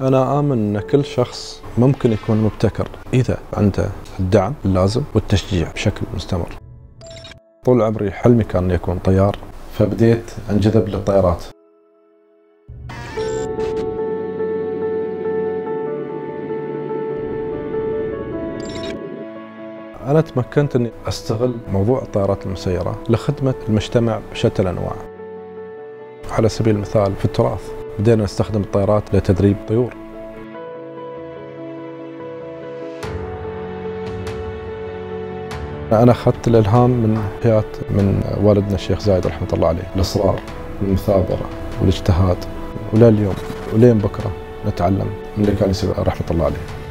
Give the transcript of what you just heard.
أنا آمن أن كل شخص ممكن يكون مبتكر إذا عنده الدعم اللازم والتشجيع بشكل مستمر. طول عمري حلمي كان أن يكون طيار فبديت أنجذب للطيارات. أنا تمكنت أني أستغل موضوع الطائرات المسيرة لخدمة المجتمع بشتى الأنواع. على سبيل المثال في التراث. بدينا نستخدم الطائرات لتدريب طيور. أنا أخذت الإلهام من حياة من والدنا الشيخ زايد رحمة الله عليه الإصرار والمثابرة والاجتهاد. ولليوم ولين بكرة نتعلم. من اللي كان يسوي رحمة الله عليه.